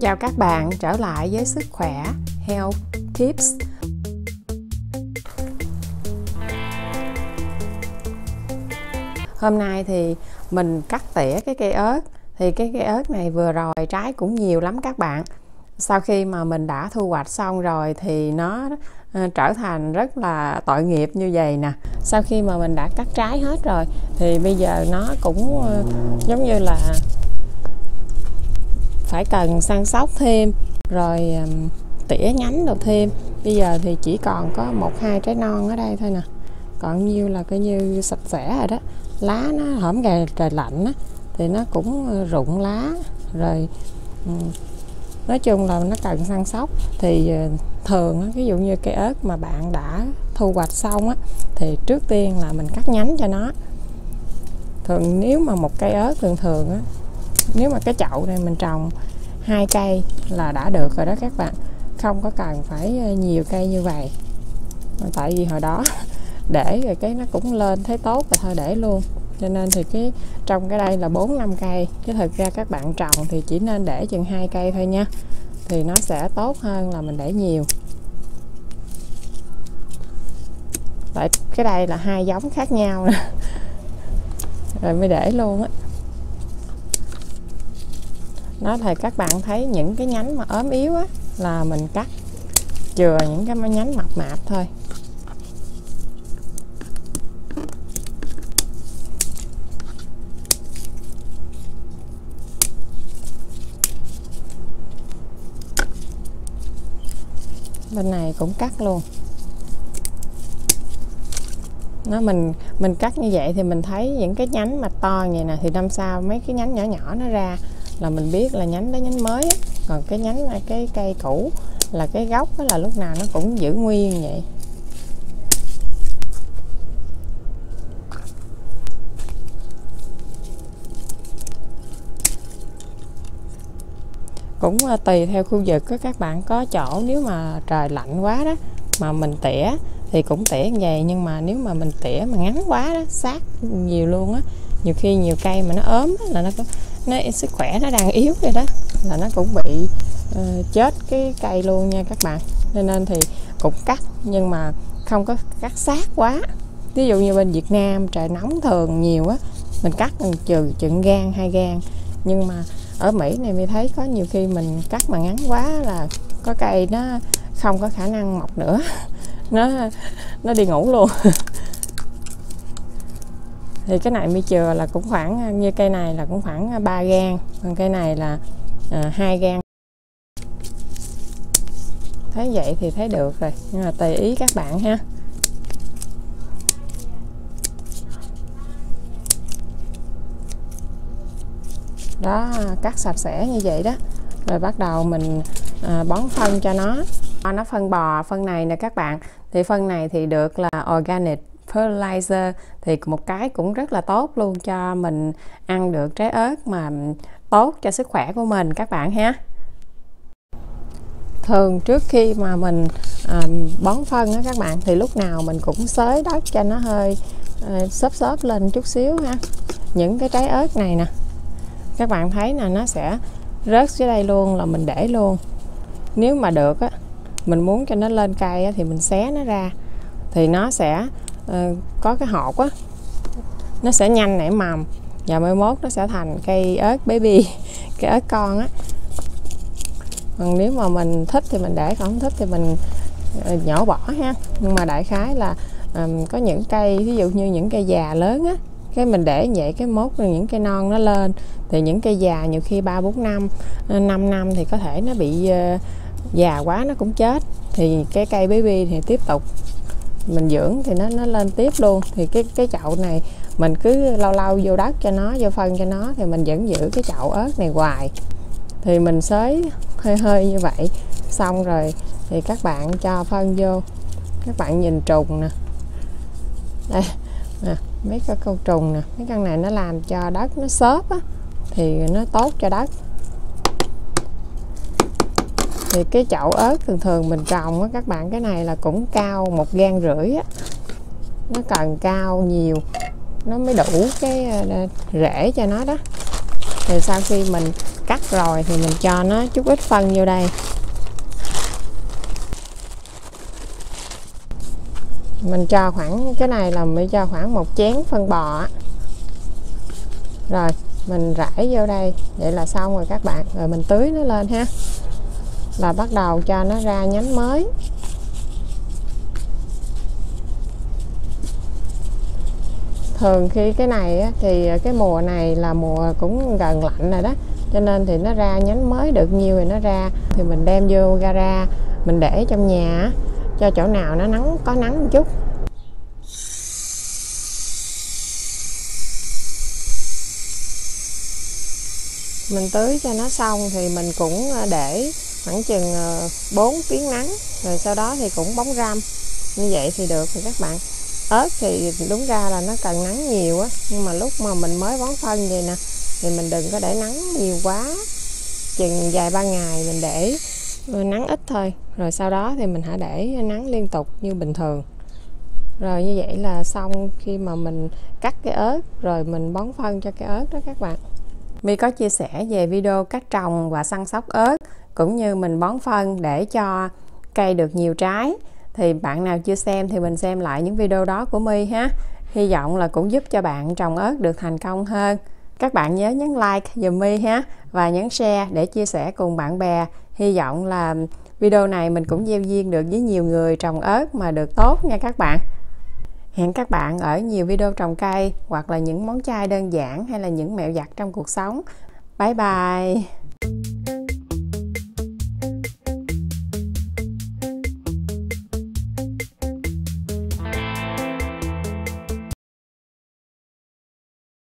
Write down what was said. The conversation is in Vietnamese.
Chào các bạn, trở lại với sức khỏe, Health Tips. Hôm nay thì mình cắt tỉa cái cây ớt thì cái cây ớt này vừa rồi trái cũng nhiều lắm các bạn. Sau khi mà mình đã thu hoạch xong rồi thì nó ờ, trở thành rất là tội nghiệp như vậy nè sau khi mà mình đã cắt trái hết rồi thì bây giờ nó cũng ờ, giống như là phải cần săn sóc thêm, rồi tỉa nhánh đồ thêm. Bây giờ thì chỉ còn có một, hai trái non ở đây thôi nè. Còn nhiêu là coi như sạch sẽ rồi đó. Lá nó hổm ngày trời lạnh á, thì nó cũng rụng lá. Rồi nói chung là nó cần săn sóc. Thì ờ, thường ví dụ như cây ớt mà bạn đã thu hoạch xong á, thì trước tiên là mình cắt nhánh cho nó. Thường, nếu mà một cây ớt thường thường á nếu mà cái chậu này mình trồng hai cây là đã được rồi đó các bạn. Không có cần phải ờ, nhiều cây như vậy. Tại vì hồi đó để rồi cái nó cũng lên thấy tốt rồi thôi để luôn. Cho nên thì cái, trong cái đây là 4 năm cây. Chứ thực ra các bạn trồng thì chỉ nên để chừng hai cây thôi nha. Thì nó sẽ tốt hơn là mình để nhiều. Tại cái đây là hai giống khác nhau. Rồi mới để luôn á đó thì các bạn thấy những cái nhánh mà ốm yếu á, là mình cắt, chừa những cái nhánh mập mạp thôi. Bên này cũng cắt luôn. Nó mình mình cắt như vậy thì mình thấy những cái nhánh mà to như nè, thì năm sau mấy cái nhánh nhỏ nhỏ nó ra là mình biết là nhánh đó nhánh mới còn cái nhánh là cái cây cũ là cái gốc đó là lúc nào nó cũng giữ nguyên vậy. Cũng à, tùy theo khu vực đó, các bạn có chỗ nếu mà trời lạnh quá đó mà mình tỉa thì cũng tỉa như vậy nhưng mà nếu mà mình tỉa mà ngắn quá đó sát nhiều luôn á nhiều khi nhiều cây mà nó ốm là nó có nó sức khỏe nó đang yếu vậy đó là nó cũng bị uh, chết cái cây luôn nha các bạn. Nên nên thì cũng cắt nhưng mà không có cắt sát quá. Ví dụ như bên Việt Nam trời nóng thường nhiều á mình cắt mình trừ chừng gan hai gan. Nhưng mà ở Mỹ này mình thấy có nhiều khi mình cắt mà ngắn quá là có cây nó không có khả năng mọc nữa. Nó nó đi ngủ luôn. thì cái này mi chừa là cũng khoảng như cây này là cũng khoảng à, 3 gan còn cây này là à, 2 gan thấy vậy thì thấy được rồi nhưng mà tùy ý các bạn ha. Đó cắt sạch sẽ như vậy đó. Rồi bắt đầu mình à, bón phân cho nó. Nó phân bò phân này nè các bạn. Thì phân này thì được là organic fertilizer thì một cái cũng rất là tốt luôn cho mình ăn được trái ớt mà tốt cho sức khỏe của mình các bạn ha. Thường trước khi mà mình à, bón phân á các bạn thì lúc nào mình cũng xới đất cho nó hơi à, xốp xốp lên chút xíu ha. Những cái trái ớt này nè các bạn thấy là nó sẽ rớt dưới đây luôn là mình để luôn. Nếu mà được á mình muốn cho nó lên cây á, thì mình xé nó ra thì nó sẽ uh, có cái hột á nó sẽ nhanh nảy mầm. Và mai mốt nó sẽ thành cây ớt baby cây ớt con á. Còn nếu mà mình thích thì mình để còn không thích thì mình ờ, nhỏ bỏ ha. Nhưng mà đại khái là um, có những cây ví dụ như những cây già lớn á cái mình để vậy cái mốt những cây non nó lên. Thì những cây già nhiều khi ba bốn năm ờ, 5 năm thì có thể nó bị uh, già quá nó cũng chết. Thì cái cây baby thì tiếp tục mình dưỡng thì nó nó lên tiếp luôn. Thì cái cái chậu này mình cứ lau lau vô đất cho nó, vô phân cho nó thì mình vẫn giữ cái chậu ớt này hoài. Thì mình xới hơi hơi như vậy. Xong rồi thì các bạn cho phân vô. Các bạn nhìn trùng nè. Đây, nè, mấy cái câu trùng nè. Mấy căn này nó làm cho đất nó xốp á, thì nó tốt cho đất thì cái chậu ớt thường thường mình trồng á, các bạn, cái này là cũng cao một gan rưỡi á. Nó cần cao nhiều, nó mới đủ cái ờ, rễ cho nó đó. Thì sau khi mình cắt rồi thì mình cho nó chút ít phân vô đây. Mình cho khoảng, cái này là mình cho khoảng một chén phân bò rồi, mình rải vô đây, vậy là xong rồi các bạn. Rồi mình tưới nó lên ha là bắt đầu cho nó ra nhánh mới. Thường khi cái này á, thì cái mùa này là mùa cũng gần lạnh rồi đó cho nên thì nó ra nhánh mới được nhiều thì nó ra. Thì mình đem vô gara mình để trong nhà cho chỗ nào nó nắng có nắng một chút. Mình tưới cho nó xong thì mình cũng ờ, để khoảng chừng ờ, 4 tiếng nắng rồi sau đó thì cũng bóng râm. Như vậy thì được thì các bạn. Ớt thì đúng ra là nó cần nắng nhiều á, nhưng mà lúc mà mình mới bón phân vậy nè, thì mình đừng có để nắng nhiều quá. Chừng vài ba ngày mình để ờ, nắng ít thôi, rồi sau đó thì mình hãy để nắng liên tục như bình thường. Rồi như vậy là xong khi mà mình cắt cái ớt, rồi mình bón phân cho cái ớt đó các bạn. My có chia sẻ về video cách trồng và săn sóc ớt cũng như mình bón phân để cho cây được nhiều trái. Thì bạn nào chưa xem thì mình xem lại những video đó của My ha. Hy vọng là cũng giúp cho bạn trồng ớt được thành công hơn. Các bạn nhớ nhấn like dùm My ha và nhấn share để chia sẻ cùng bạn bè. Hy vọng là video này mình cũng gieo duyên được với nhiều người trồng ớt mà được tốt nha các bạn. Hẹn các bạn ở nhiều video trồng cây hoặc là những món chai đơn giản hay là những mẹo giặt trong cuộc sống. Bye bye.